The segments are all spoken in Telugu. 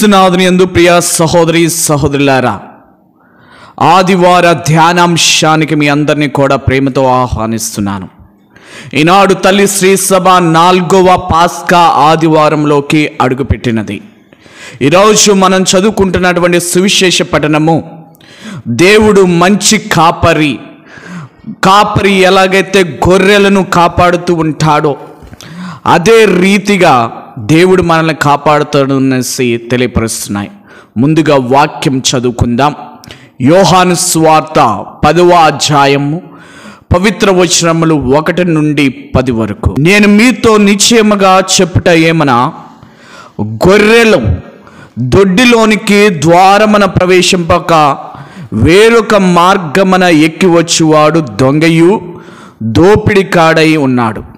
క్రీస్తునాథుని యందు ప్రియ సహోదరి సహోదరులారా ఆదివార ధ్యానాంశానికి మీ అందరినీ కూడా ప్రేమతో ఆహ్వానిస్తున్నాను ఈనాడు తల్లి శ్రీ సభ నాలుగవ పాస్కా ఆదివారంలోకి అడుగుపెట్టినది ఈరోజు మనం చదువుకుంటున్నటువంటి సువిశేష పఠనము దేవుడు మంచి కాపరి కాపరి ఎలాగైతే గొర్రెలను కాపాడుతూ ఉంటాడో అదే రీతిగా దేవుడు మనల్ని కాపాడుతాడు అనేసి తెలియపరుస్తున్నాయి. ముందుగా వాక్యం చదువుకుందాం. యోహాను స్వార్త పదవ అధ్యాయము పవిత్ర వచనములు ఒకటి నుండి పది వరకు. నేను మీతో నిశ్చయముగా చెప్పుట ఏమనా? గొర్రెలు దొడ్డిలోనికి ద్వారమున ప్రవేశింపక వేరొక మార్గమున ఎక్కి వచ్చువాడు దొంగయు దోపిడి కాడై ఉన్నాడు.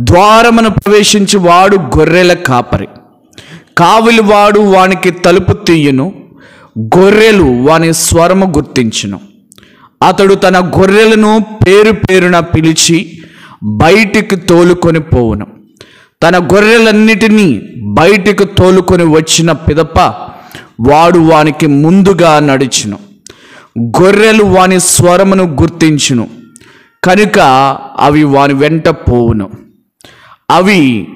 ద్వారమును ప్రవేశించి వాడు గొర్రెల కాపరి. కావలి వాడు వానికి తలుపు తీయును గొర్రెలు వాని స్వరము గుర్తించును. అతడు తన గొర్రెలను పేరు పేరున పిలిచి బయటికి తోలుకొని పోవును. తన గొర్రెలన్నిటినీ బయటికి తోలుకొని వచ్చిన పిదప వాడు వానికి ముందుగా నడిచును. గొర్రెలు వాని స్వరమును గుర్తించును కనుక అవి వాని వెంట పోవును. అవి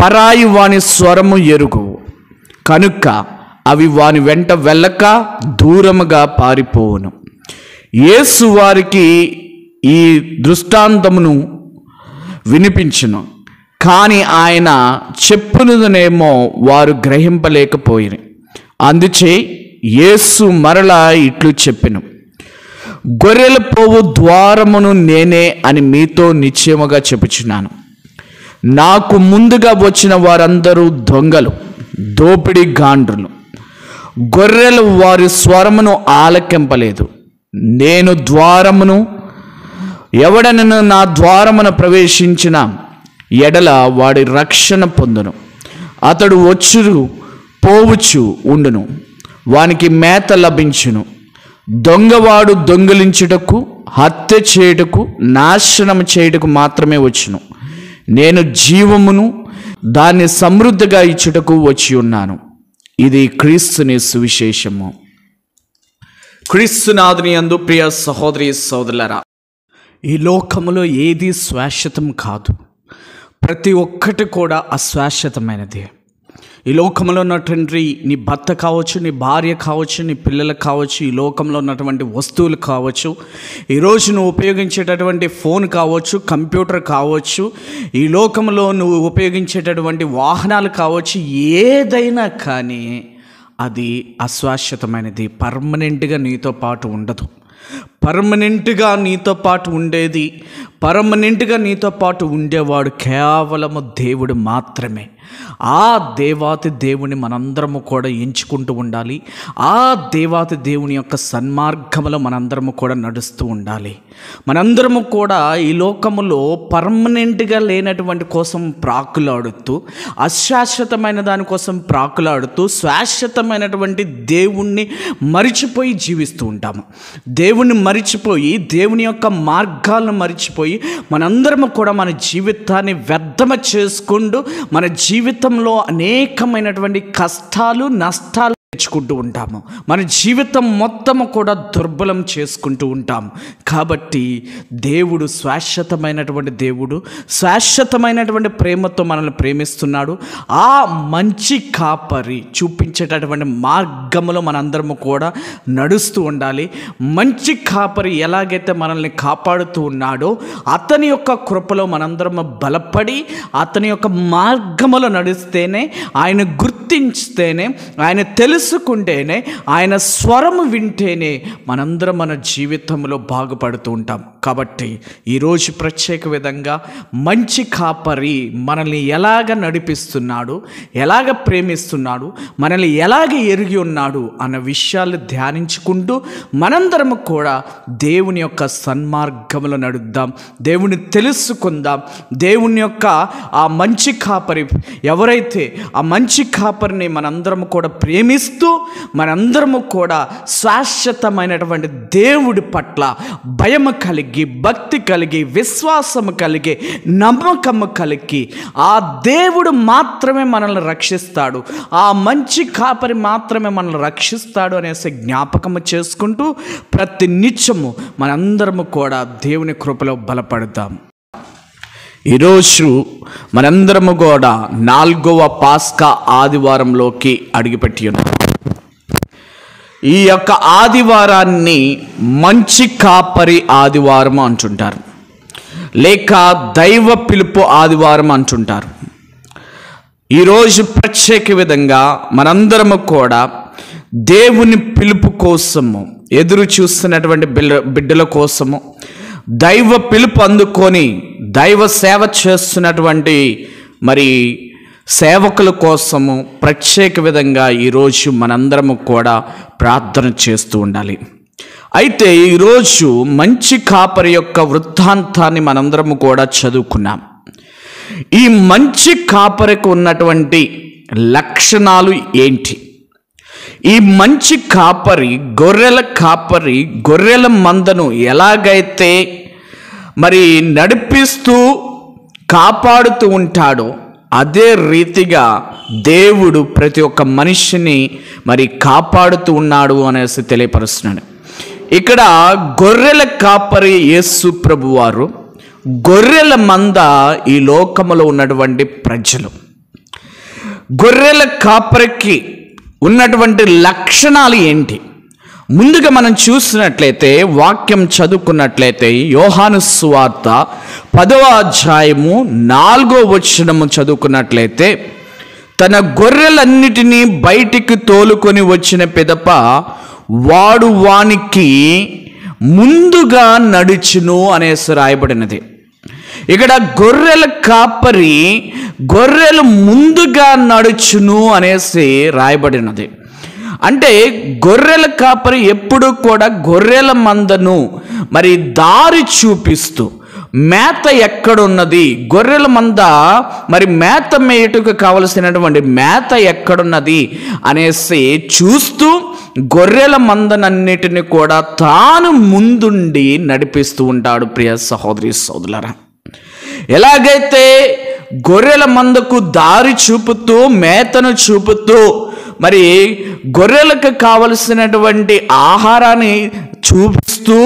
పరాయి వాని స్వరము ఎరుగు. కనుక అవి వాని వెంట వెళ్ళక దూరముగా పారిపోవును. యేసు వారికి ఈ దృష్టాంతమును వినిపించును. కానీ ఆయన చెప్పునదనేమో వారు గ్రహింపలేకపోయిరి. అందుచే యేసు మరలా ఇట్లు చెప్పిను. గొర్రెల పోవు ద్వారమును నేనే అని మీతో నిశ్చయముగా చెప్పుచున్నాను. నాకు ముందుగా వచ్చిన వారందరూ దొంగలు దోపిడి గాండ్రులు. గొర్రెలు వారి స్వరమును ఆలకింపలేదు. నేను ద్వారమును ఎవడనను నా ద్వారమున ప్రవేశించిన ఎడల వాడి రక్షణ పొందును. అతడు వచ్చు పోవచ్చు ఉండును. వానికి మేత లభించును. దొంగవాడు దొంగిలించుటకు హత్య చేయుటకు నాశనం చేయుటకు మాత్రమే వచ్చును. నేను జీవమును దాన్ని సమృద్ధిగా ఇచ్చుటకు వచ్చి ఉన్నాను. ఇది క్రీస్తుని సువిశేషము. క్రీస్తునాథుని అందు ప్రియ సహోదరి సోదరులరా ఈ లోకములో ఏది శాశ్వతం కాదు. ప్రతి ఒక్కటి కూడా అశాశ్వతమైనది. ఈ లోకంలో ఉన్నటువంటి నీ భర్త కావచ్చు నీ భార్య కావచ్చు నీ పిల్లలు కావచ్చు ఈ లోకంలో ఉన్నటువంటి వస్తువులు కావచ్చు ఈరోజు నువ్వు ఉపయోగించేటటువంటి ఫోన్ కావచ్చు కంప్యూటర్ కావచ్చు ఈ లోకంలో నువ్వు ఉపయోగించేటటువంటి వాహనాలు కావచ్చు ఏదైనా కానీ అది అశాశ్వతమైనది పర్మనెంట్గా నీతో పాటు ఉండదు. పర్మనెంట్గా నీతో పాటు ఉండేది పర్మనెంట్గా నీతో పాటు ఉండేవాడు కేవలము దేవుడు మాత్రమే. ఆ దేవాతి దేవుని మనందరము కూడా ఎంచుకుంటూ ఉండాలి. ఆ దేవాతి దేవుని యొక్క సన్మార్గములో మనందరము కూడా నడుస్తూ ఉండాలి. మనందరము కూడా ఈ లోకములో పర్మనెంట్గా లేనటువంటి కోసం ప్రాకులాడుతూ అశాశ్వతమైన దానికోసం ప్రాకులాడుతూ శాశ్వతమైనటువంటి దేవుణ్ణి మరిచిపోయి జీవిస్తూ ఉంటాము. దేవుణ్ణి మరిచిపోయి దేవుని యొక్క మార్గాలను మరిచిపోయి మనందరము కూడా మన జీవితాన్ని వ్యర్థమ చేసుకుంటూ మన జీవితంలో అనేకమైనటువంటి కష్టాలు నష్టాలు తెచ్చుకుంటూ ఉంటాము. మన జీవితం మొత్తము కూడా దుర్బలం చేసుకుంటూ ఉంటాం కాబట్టి దేవుడు శాశ్వతమైనటువంటి దేవుడు శాశ్వతమైనటువంటి ప్రేమతో మనల్ని ప్రేమిస్తున్నాడు. ఆ మంచి కాపరి చూపించేటటువంటి మార్గంలో మనందరము కూడా నడుస్తూ ఉండాలి. మంచి కాపరి ఎలాగైతే మనల్ని కాపాడుతూ ఉన్నాడో అతని యొక్క కృపలో మనందరము బలపడి అతని యొక్క మార్గములో నడిస్తేనే ఆయన గుర్తించితేనే ఆయన తెలుసు తెలుసుకుంటేనే ఆయన స్వరము వింటేనే మనందరం మన జీవితంలో బాగుపడుతూ ఉంటాం. కాబట్టి ఈరోజు ప్రత్యేక విధంగా మంచి కాపరి మనల్ని ఎలాగ నడిపిస్తున్నాడు ఎలాగ ప్రేమిస్తున్నాడు మనల్ని ఎలాగ ఎరిగి ఉన్నాడు అన్న విషయాలు ధ్యానించుకుంటూ మనందరము కూడా దేవుని యొక్క సన్మార్గంలో నడుద్దాం. దేవుని తెలుసుకుందాం. దేవుని యొక్క ఆ మంచి కాపరి ఎవరైతే ఆ మంచి కాపరిని మనందరం కూడా ప్రేమిస్తూ మనందరము కూడా శాశ్వతమైనటువంటి దేవుడి పట్ల భయము కలిగి కలిగి భక్తి కలిగి విశ్వాసము కలిగి నమ్మకము కలిగి ఆ దేవుడు మాత్రమే మనల్ని రక్షిస్తాడు. ఆ మంచి కాపరి మాత్రమే మనల్ని రక్షిస్తాడు అనేసి జ్ఞాపకము చేసుకుంటూ ప్రతి నిత్యము మనందరము కూడా దేవుని కృపలో బలపడతాం. ఈరోజు మనందరము కూడా నాలుగవ పాస్కా ఆదివారంలోకి అడుగుపెట్టి ఉన్నాం. ఈ యొక్క ఆదివారాన్ని మంచి కాపరి ఆదివారం అంటుంటారు. లేక దైవ పిలుపు ఆదివారం అంటుంటారు. ఈరోజు ప్రత్యేక విధంగా మనందరము కూడా దేవుని పిలుపు కోసము ఎదురు చూస్తున్నటువంటి బిడ్డ బిడ్డల కోసము దైవ పిలుపు అందుకొని దైవ సేవ చేస్తున్నటువంటి మరి సేవకుల కోసము ప్రత్యేక విధంగా ఈరోజు మనందరము కూడా ప్రార్థన చేస్తూ ఉండాలి. అయితే ఈరోజు మంచి కాపరి యొక్క వృత్తాంతాన్ని మనందరము కూడా చదువుకున్నాం. ఈ మంచి కాపరికి ఉన్నటువంటి లక్షణాలు ఏంటి? ఈ మంచి కాపరి గొర్రెల కాపరి గొర్రెల మందను ఎలాగైతే మరి నడిపిస్తూ కాపాడుతూ ఉంటాడో. అదే రీతిగా దేవుడు ప్రతి ఒక్క మనిషిని మరి కాపాడుతూ ఉన్నాడు అనేసి తెలియపరుస్తున్నాడు. ఇక్కడ గొర్రెల కాపరి యేసు ప్రభువారు గొర్రెల మంద ఈ లోకములో ఉన్నటువంటి ప్రజలు. గొర్రెల కాపరికి ఉన్నటువంటి లక్షణాలు ఏంటి? ముందుగా మనం చూసినట్లయితే వాక్యం చదువుకున్నట్లయితే యోహాను సువార్త పదవ అధ్యాయము నాలుగో వచనము చదువుకున్నట్లయితే తన గొర్రెలన్నిటినీ బయటికి తోలుకొని వచ్చిన పిదప వాడు వానికి ముందుగా నడుచును అనేసి రాయబడినది. ఇక్కడ గొర్రెల కాపరి గొర్రెలు ముందుగా నడుచును అనేసి రాయబడినది. అంటే గొర్రెల కాపరి ఎప్పుడు కూడా గొర్రెల మందను మరి దారి చూపిస్తూ మేత ఎక్కడున్నది? గొర్రెల మంద మరి మేత మేయటకు కావలసినటువంటి మేత ఎక్కడున్నది? అనేసి చూస్తూ గొర్రెల మందనన్నిటిని కూడా తాను ముందుండి నడిపిస్తూ ఉంటాడు ప్రియ సహోదరి సోదరులరా. ఎలాగైతే గొర్రెల మందకు దారి చూపుతూ మేతను చూపుతూ మరి గొర్రెలకు కావలసినటువంటి ఆహారాన్ని చూపిస్తూ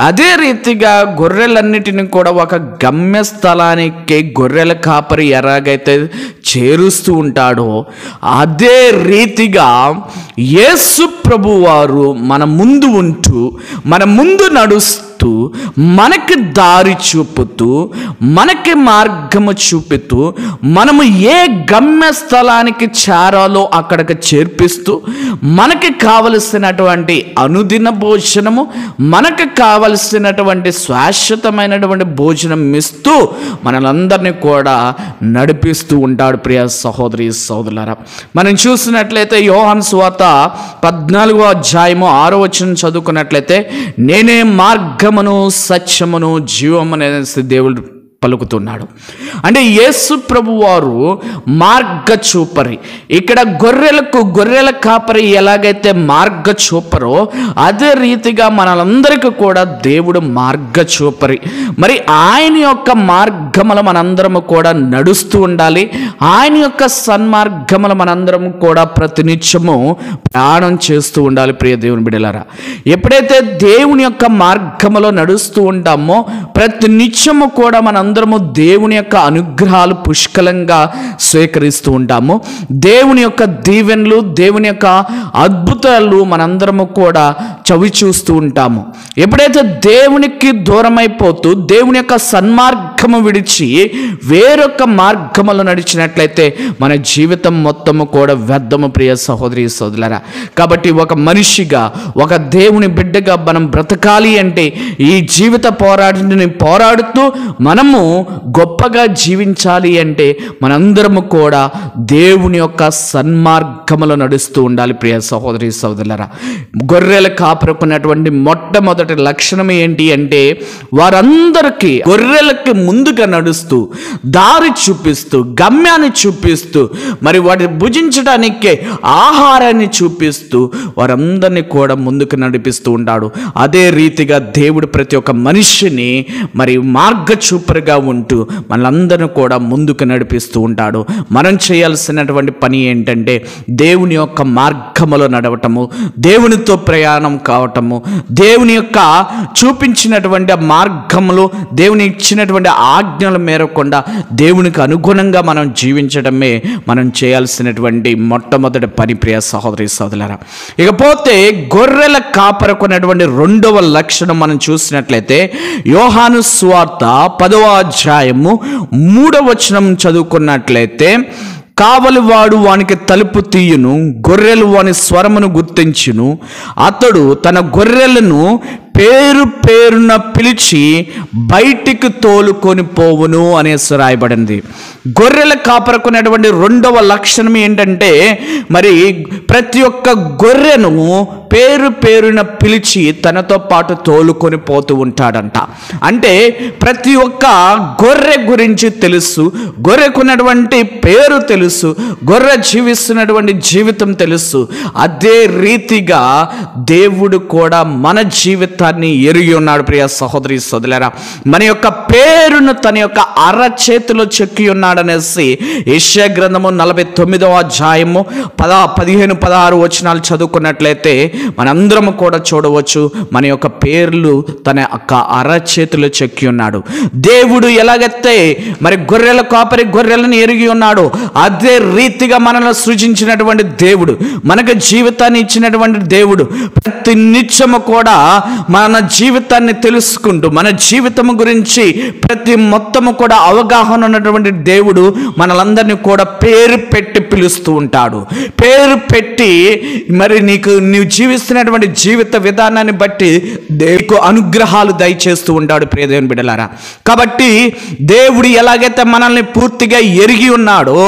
అదే రీతిగా గొర్రెలన్నిటిని కూడా ఒక గమ్యస్థలానికి గొర్రెల కాపరి ఎలాగైతే చేరుస్తూ ఉంటాడో అదే రీతిగా యేసు ప్రభువారు మన ముందు ఉంటూ మన ముందు నడుస్తూ మనకి దారి చూపుతూ మనకి మార్గము చూపుతూ మనము ఏ గమ్య స్థలానికి చేరాలో అక్కడికి చేర్పిస్తూ మనకి కావలసినటువంటి అనుదిన భోజనము మనకు కావలసినటువంటి శాశ్వతమైనటువంటి భోజనం ఇస్తూ మనలందరినీ కూడా నడిపిస్తూ ఉంటాడు ప్రియ సహోదరి సహోదరులారా మనం చూసినట్లయితే యోహాన్ స్వాత పద్నాలుగో అధ్యాయము ఆరో వచ్చిన చదువుకున్నట్లయితే నేనే మార్గమును సత్యమును జీవమనే దేవుడు పలుకుతున్నాడు. అంటే యేసు ప్రభువారు మార్గ చూపరి ఇక్కడ గొర్రెలకు గొర్రెల కాపరి ఎలాగైతే మార్గ చూపరో అదే రీతిగా మనలందరికీ కూడా దేవుడు మార్గ చూపరి మరి ఆయన యొక్క మార్గముల మనందరము కూడా నడుస్తూ ఉండాలి. ఆయన యొక్క సన్మార్గముల మనందరము కూడా ప్రతినిత్యము ప్రయాణం చేస్తూ ఉండాలి ప్రియ దేవుని బిడలారా ఎప్పుడైతే దేవుని యొక్క మార్గములో నడుస్తూ ఉంటామో ప్రతి నిత్యము కూడా మనమందరము దేవుని యొక్క అనుగ్రహాలు పుష్కలంగా స్వీకరిస్తూ ఉంటాము. దేవుని యొక్క దీవెనలు దేవుని యొక్క అద్భుతాలు మనందరము కూడా చవి చూస్తూ ఉంటాము. ఎప్పుడైతే దేవునికి దూరమైపోతూ దేవుని యొక్క సన్మార్గము విడిచి వేరొక మార్గములో నడిచినట్లయితే మన జీవితం మొత్తము కూడా వ్యర్థము ప్రియ సహోదరి సోదరులరా. కాబట్టి ఒక మనిషిగా ఒక దేవుని బిడ్డగా మనం బ్రతకాలి అంటే ఈ జీవిత పోరాటాన్ని పోరాడుతూ మనము గొప్పగా జీవించాలి అంటే మనందరము కూడా దేవుని యొక్క సన్మార్గములో నడుస్తూ ఉండాలి ప్రియ సహోదరి సహోదరులరా. గొర్రెల కాపరుకున్నటువంటి మొట్టమొదటి లక్షణం ఏంటి అంటే వారందరికీ గొర్రెలకి ముందుగా నడుస్తూ దారి చూపిస్తూ గమ్యాన్ని చూపిస్తూ మరి వాటి భుజించడానికి ఆహారాన్ని చూపిస్తూ వారందరినీ కూడా ముందుకు నడిపిస్తూ ఉంటాడు అదే రీతిగా దేవుడు ప్రతి ఒక్క మనిషిని మరి మార్గచూపరిగా ఉంటూ మనందరిని కూడా ముందుకు నడిపిస్తూ ఉంటాడు. మనం చేయాల్సినటువంటి పని ఏంటంటే దేవుని యొక్క మార్గములో నడవటము దేవునితో ప్రయాణం కావటము దేవుని యొక్క చూపించినటువంటి ఆ మార్గములో దేవుని ఇచ్చినటువంటి ఆజ్ఞల మేరకుండా దేవునికి అనుగుణంగా మనం జీవించడమే మనం చేయాల్సినటువంటి మొట్టమొదటి పని ప్రియ సహోదరి సోదరులరా. ఇకపోతే గొర్రెల కాపరకున్నటువంటి రెండవ లక్షణం మనం చూసినట్లయితే యోహాను స్వార్త పదవ అధ్యాయము మూడవ వచనం చదువుకున్నట్లయితే కావలివాడు వానికి తలుపు తీయును గొర్రెలు వాని స్వరమును గుర్తించును. అతడు తన గొర్రెలను పేరు పేరున పిలిచి బయటికి తోలుకొని పోవును అనేసి రాయబడింది. గొర్రెల కాపరకునేటువంటి రెండవ లక్షణం ఏంటంటే మరి ప్రతి ఒక్క గొర్రెను పేరు పేరున పిలిచి తనతో పాటు తోలుకొని పోతూ ఉంటాడంట. అంటే ప్రతి ఒక్క గొర్రె గురించి తెలుసు గొర్రెకున్నటువంటి పేరు తెలుసు గొర్రె జీవిస్తున్నటువంటి జీవితం తెలుసు. అదే రీతిగా దేవుడు కూడా మన జీవితం జీవితాన్ని ఎరిగి ఉన్నాడు ప్రియ సహోదరి సోదరులారా. మన యొక్క పేరును తన యొక్క అరచేతిలో చెక్కి ఉన్నాడనేసి ఏషియా గ్రంథము నలభై తొమ్మిదవ అధ్యాయము పద పదిహేను పదహారు వచనాలు చదువుకున్నట్లయితే మనందరము కూడా చూడవచ్చు మన యొక్క పేర్లు తన యొక్క అరచేతిలో చెక్కి ఉన్నాడు. దేవుడు ఎలాగైతే మరి గొర్రెల కాపరి గొర్రెలను ఎరిగి ఉన్నాడు అదే రీతిగా మనల్ని సృజించినటువంటి దేవుడు మనకు జీవితాన్ని ఇచ్చినటువంటి దేవుడు ప్రతి నిత్యము కూడా మన జీవితాన్ని తెలుసుకుంటూ మన జీవితం గురించి ప్రతి మొత్తము కూడా అవగాహన ఉన్నటువంటి దేవుడు మనలందరినీ కూడా పేరు పెట్టి పిలుస్తూ ఉంటాడు. పేరు పెట్టి మరి నీకు నీవు జీవిస్తున్నటువంటి జీవిత విధానాన్ని బట్టి దేవుకు అనుగ్రహాలు దయచేస్తూ ఉంటాడు ప్రియదేవుని బిడలారా కాబట్టి దేవుడు ఎలాగైతే మనల్ని పూర్తిగా ఎరిగి ఉన్నాడో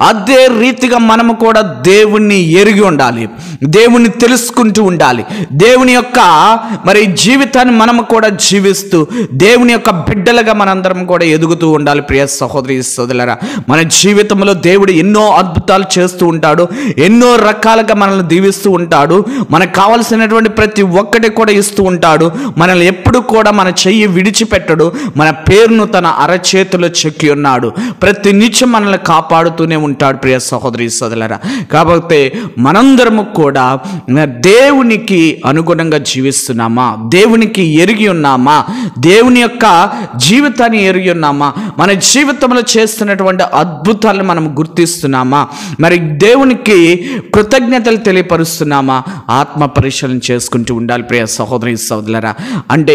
అదే రీతిగా మనము కూడా దేవుణ్ణి ఎరిగి ఉండాలి. దేవుణ్ణి తెలుసుకుంటూ ఉండాలి. దేవుని యొక్క మరి జీవితాన్ని మనము కూడా జీవిస్తూ దేవుని యొక్క బిడ్డలుగా మనందరం కూడా ఎదుగుతూ ఉండాలి. ప్రియ సహోదరి సోదరులరా మన జీవితంలో దేవుడు ఎన్నో అద్భుతాలు చేస్తూ ఉంటాడు ఎన్నో రకాలుగా మనల్ని దీవిస్తూ ఉంటాడు మనకు కావలసినటువంటి ప్రతి ఒక్కటి కూడా ఇస్తూ ఉంటాడు మనల్ని ఎప్పుడు కూడా మన చెయ్యి విడిచిపెట్టడు మన పేరును తన అరచేతిలో చెక్కి ఉన్నాడు ప్రతి నిత్యం మనల్ని కాపాడుతూనే ఉంటాడు. ప్రియ సహోదరి సోదరులరా కాబట్టి మనందరము కూడా దేవునికి అనుగుణంగా జీవిస్తున్నామా? దేవునికి ఎరిగి ఉన్నామా? దేవుని యొక్క జీవితాన్ని ఎరిగి ఉన్నామా? మన జీవితంలో చేస్తున్నటువంటి అద్భుతాలను మనం గుర్తిస్తున్నామా? మరి దేవునికి కృతజ్ఞతలు తెలియపరుస్తున్నామా? ఆత్మ పరిశీలన చేసుకుంటూ ఉండాలి ప్రియ సహోదరి సహోదరులరా అంటే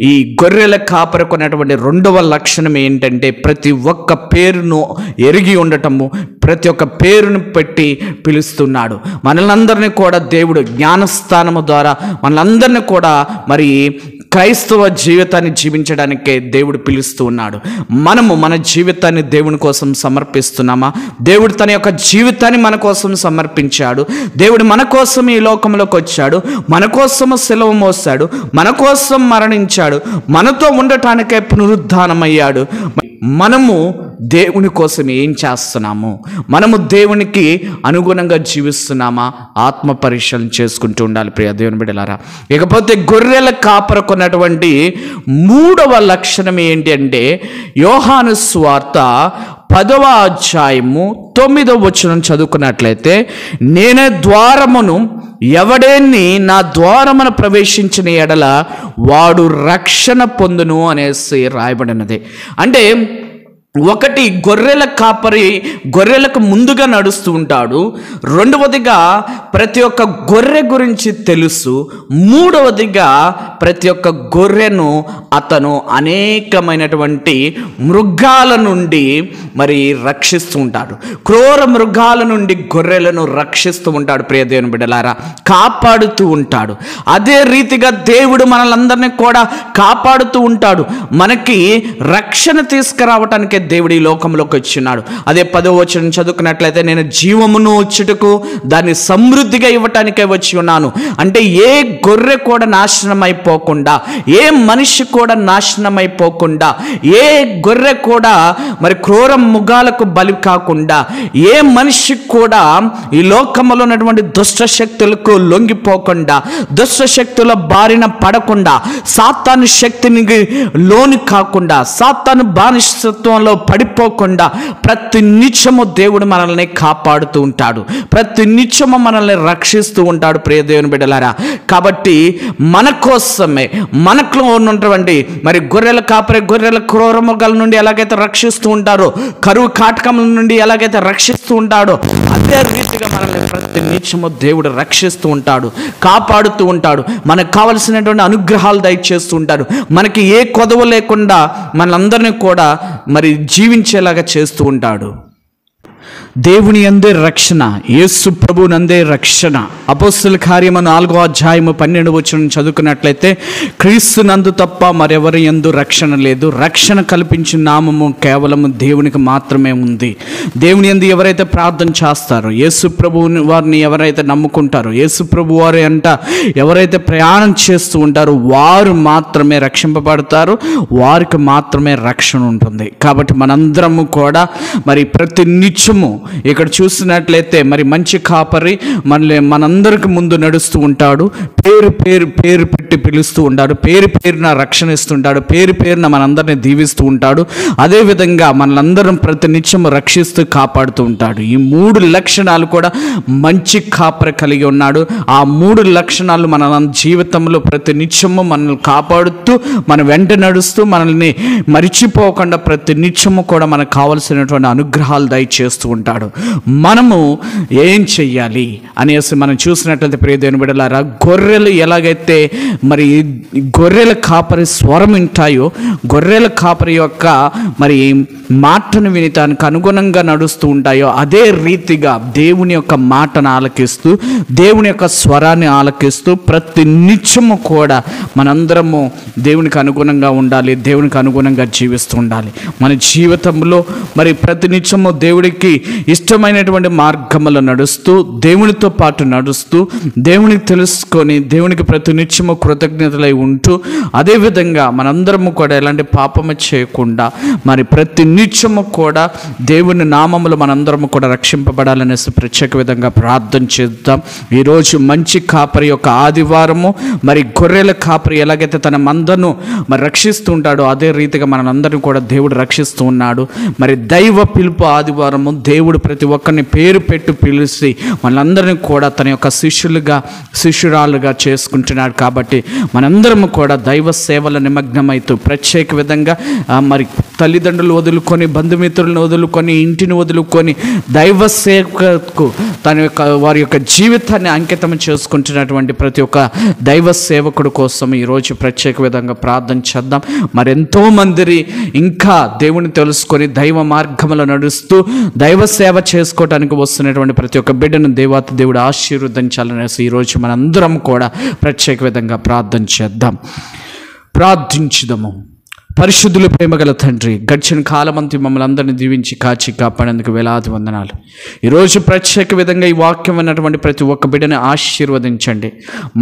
ఈ గొర్రెల కాపరుకున్నటువంటి రెండవ లక్షణం ఏంటంటే ప్రతి ఒక్క పేరును ఎరిగి ఉండటము ప్రతి ఒక్క పేరును పెట్టి పిలుస్తున్నాడు. మనలందరినీ కూడా దేవుడు జ్ఞానస్థానము ద్వారా మనందరిని కూడా మరి క్రైస్తవ జీవితాన్ని జీవించడానికే దేవుడు పిలుస్తూ ఉన్నాడు. మనము మన జీవితాన్ని దేవుని కోసం సమర్పిస్తున్నామా? దేవుడు తన యొక్క జీవితాన్ని మన కోసం సమర్పించాడు. దేవుడు మన కోసం ఈ లోకంలోకి వచ్చాడు. మన కోసం సెలవు మోసాడు మన కోసం మరణించాడు. మనతో ఉండటానికే పునరుద్ధానమయ్యాడు. మనము దేవుని కోసం ఏం చేస్తున్నాము? మనము దేవునికి అనుగుణంగా జీవిస్తున్నామా? ఆత్మ పరిశీలన చేసుకుంటూ ఉండాలి ప్రియ దేవుని బిడ్డలారా. ఇకపోతే గొర్రెల కాపరకున్నటువంటి మూడవ లక్షణం ఏంటి అంటే యోహాను స్వార్త పదవ అధ్యాయము తొమ్మిదవ వచనం చదువుకున్నట్లయితే నేనే ద్వారమును ఎవడేన్ని నా ద్వారమున ప్రవేశించిన ఎడల వాడు రక్షణ పొందును అనేసి రాయబడినది. అంటే ఒకటి గొర్రెల కాపరి గొర్రెలకు ముందుగా నడుస్తూ ఉంటాడు. రెండవదిగా ప్రతి ఒక్క గొర్రె గురించి తెలుసు. మూడవదిగా ప్రతి ఒక్క గొర్రెను అతను అనేకమైనటువంటి మృగాల నుండి మరి రక్షిస్తూ ఉంటాడు. క్రూర మృగాల నుండి గొర్రెలను రక్షిస్తూ ఉంటాడు ప్రియదేవుని బిడ్డలారా. కాపాడుతూ ఉంటాడు. అదే రీతిగా దేవుడు మనలందరినీ కూడా కాపాడుతూ ఉంటాడు. మనకి రక్షణ తీసుకురావటానికి దేవుడు ఈ లోకంలోకి వచ్చినాడు. అదే పదో వచనం చదువుకున్నట్లయితే నేను జీవమును వచ్చుటకు దాన్ని సమృద్ధిగా ఇవ్వటానికే వచ్చి ఉన్నాను. అంటే ఏ గొర్రె కూడా నాశనం అయిపోకుండా ఏ మనిషి కూడా నాశనం అయిపోకుండా ఏ గొర్రె కూడా మరి క్రూర ముగాలకు బలి కాకుండా ఏ మనిషి కూడా ఈ లోకంలో ఉన్నటువంటి దుష్ట శక్తులకు లొంగిపోకుండా దుష్ట శక్తుల బారిన పడకుండా సాతాను శక్తిని లోని కాకుండా సాతాను బానిసత్వంలో పడిపోకుండా ప్రతి నిత్యము దేవుడు మనల్ని కాపాడుతూ ఉంటాడు. ప్రతి నిత్యము మనల్ని రక్షిస్తూ ఉంటాడు ప్రియ దేవుని బిడ్డలారా. కాబట్టి మన కోసమే మనకులో ఉన్నటువంటి మరి గొర్రెల కాపరి గొర్రెల క్రూరముగల నుండి ఎలాగైతే రక్షిస్తూ ఉంటారో కరువు కాటకముల నుండి ఎలాగైతే రక్షిస్తూ ఉంటాడో అదే రీతిగా మనల్ని ప్రతి నిత్యము దేవుడు రక్షిస్తూ ఉంటాడు కాపాడుతూ ఉంటాడు. మనకు కావలసినటువంటి అనుగ్రహాలు దయచేస్తూ ఉంటాడు. మనకి ఏ కొదవ లేకుండా మనందరినీ కూడా మరి జీవించేలాగా చేస్తూ ఉంటాడు. దేవుని అందే రక్షణ యేసు ప్రభు నందే రక్షణ. అపోస్తుల కార్యము నాలుగో అధ్యాయము పన్నెండు వచ్చిన చదువుకున్నట్లయితే క్రీస్తు నందు తప్ప మరెవరి ఎందు రక్షణ లేదు. రక్షణ కల్పించిన నామము కేవలము దేవునికి మాత్రమే ఉంది. దేవుని ఎందు ఎవరైతే ప్రార్థన చేస్తారో యేసు ప్రభువుని వారిని ఎవరైతే నమ్ముకుంటారో యేసు ప్రభు వారి అంట ఎవరైతే ప్రయాణం చేస్తూ ఉంటారో వారు మాత్రమే రక్షింపబడతారు. వారికి మాత్రమే రక్షణ ఉంటుంది. కాబట్టి మనందరము కూడా మరి ప్రతి నిత్యము ఇక్కడ చూసినట్లయితే మరి మంచి కాపరి మనల్ని మనందరికి ముందు నడుస్తూ ఉంటాడు. పేరు పేరు పేరు పెట్టి పిలుస్తూ ఉంటాడు పేరు పేరున రక్షణ ఇస్తుంటాడు పేరు పేరున మనందరిని దీవిస్తూ ఉంటాడు అదేవిధంగా మనలందరం ప్రతి నిత్యము రక్షిస్తూ కాపాడుతూ ఉంటాడు. ఈ మూడు లక్షణాలు కూడా మంచి కాపర కలిగి ఉన్నాడు. ఆ మూడు లక్షణాలు మన జీవితంలో ప్రతి నిత్యము మనల్ని కాపాడుతూ మన వెంట నడుస్తూ మనల్ని మరిచిపోకుండా ప్రతి నిత్యము కూడా మనకు కావలసినటువంటి అనుగ్రహాలు దయచేస్తూ ఉంటాడు. మనము ఏం చెయ్యాలి అనేసి మనం చూసినట్లయితే ప్రియ బిడలారా గొర్రెలు ఎలాగైతే మరి గొర్రెల కాపరి స్వరం వింటాయో గొర్రెల కాపరి యొక్క మరి మాటను వినటానికి అనుగుణంగా నడుస్తూ ఉంటాయో అదే రీతిగా దేవుని యొక్క మాటను ఆలకిస్తూ దేవుని యొక్క స్వరాన్ని ఆలకిస్తూ ప్రతి నిత్యము కూడా మనందరము దేవునికి అనుగుణంగా ఉండాలి దేవునికి అనుగుణంగా జీవిస్తూ ఉండాలి. మన జీవితంలో మరి ప్రతి నిత్యము దేవుడికి ఇష్టమైనటువంటి మార్గములు నడుస్తూ దేవునితో పాటు నడుస్తూ దేవునికి తెలుసుకొని దేవునికి ప్రతి నిత్యము కృతజ్ఞతలై ఉంటూ అదేవిధంగా మనందరము కూడా ఎలాంటి పాపము చేయకుండా మరి ప్రతి నిత్యము కూడా దేవుని నామములు మనందరము కూడా రక్షింపబడాలనేసి ప్రత్యేక విధంగా ప్రార్థన చేద్దాం. ఈరోజు మంచి కాపరి యొక్క ఆదివారము మరి గొర్రెల కాపరి ఎలాగైతే తన మందను మరి రక్షిస్తూ ఉంటాడో అదే రీతిగా మనందరిని కూడా దేవుడు రక్షిస్తూ ఉన్నాడు. మరి దైవ పిలుపు ఆదివారము దేవుడు ప్రతి ఒక్కరిని పేరు పెట్టి పిలిచి మనందరినీ కూడా తన యొక్క శిష్యులుగా శిష్యురాలుగా చేసుకుంటున్నాడు. కాబట్టి మనందరము కూడా దైవ సేవల నిమగ్నమైతూ ప్రత్యేక విధంగా మరి తల్లిదండ్రులు వదులుకొని బంధుమిత్రులను వదులుకొని ఇంటిని వదులుకొని దైవ సేవకు తన యొక్క వారి యొక్క జీవితాన్ని అంకితం చేసుకుంటున్నటువంటి ప్రతి ఒక్క దైవ సేవకుడు కోసం ఈరోజు ప్రత్యేక విధంగా ప్రార్థన చేద్దాం. మరి ఎంతో ఇంకా దేవుని తెలుసుకొని దైవ మార్గంలో నడుస్తూ దైవ సేవ చేసుకోవడానికి వస్తున్నటువంటి ప్రతి ఒక్క బిడ్డను దేవాత దేవుడు ఆశీర్వదించాలనేసి ఈరోజు మనందరం కూడా ప్రత్యేక విధంగా ప్రార్థన చేద్దాం. ప్రార్థించుదాము. పరిశుద్ధుల ప్రేమగల తండ్రి గడిచిన కాలమంతి మమ్మల్ని అందరినీ దీవించి కాచి కాపాడేందుకు వేలాది వందనాలు. ఈరోజు ప్రత్యేక విధంగా ఈ వాక్యం అన్నటువంటి ప్రతి ఒక్క బిడ్డని ఆశీర్వదించండి.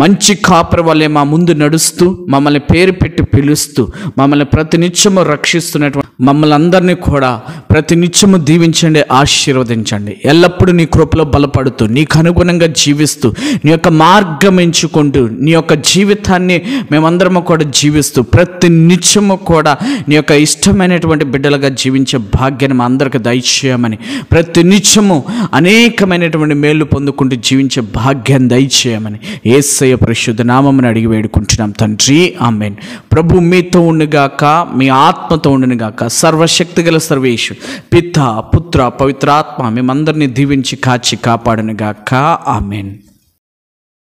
మంచి కాపర వల్లే మా ముందు నడుస్తూ మమ్మల్ని పేరు పెట్టి పిలుస్తూ మమ్మల్ని ప్రతినిత్యము రక్షిస్తున్నటువంటి మమ్మల్ని అందరినీ కూడా ప్రతి నిత్యము దీవించండి ఆశీర్వదించండి. ఎల్లప్పుడూ నీ కృపలో బలపడుతూ నీకు అనుగుణంగా జీవిస్తూ నీ యొక్క మార్గం ఎంచుకుంటూ నీ యొక్క జీవితాన్ని మేమందరము కూడా జీవిస్తూ ప్రతి నిత్యము కూడా కూడా నీ యొక్క ఇష్టమైనటువంటి బిడ్డలుగా జీవించే భాగ్యాన్ని మా అందరికి దయచేయమని ప్రతి నిత్యము అనేకమైనటువంటి మేలు పొందుకుంటూ జీవించే భాగ్యాన్ని దయచేయమని ఏసయ్య పరిశుద్ధ నామమును అడిగి వేడుకుంటున్నాం. తండ్రి ఆమెన్. ప్రభు మీతో ఉండుగాక మీ ఆత్మతో ఉండునుగాక సర్వశక్తి గల సర్వేషు పిత పుత్ర పవిత్రాత్మ మేమందరినీ దీవించి కాచి కాపాడునుగాక. ఆమెన్.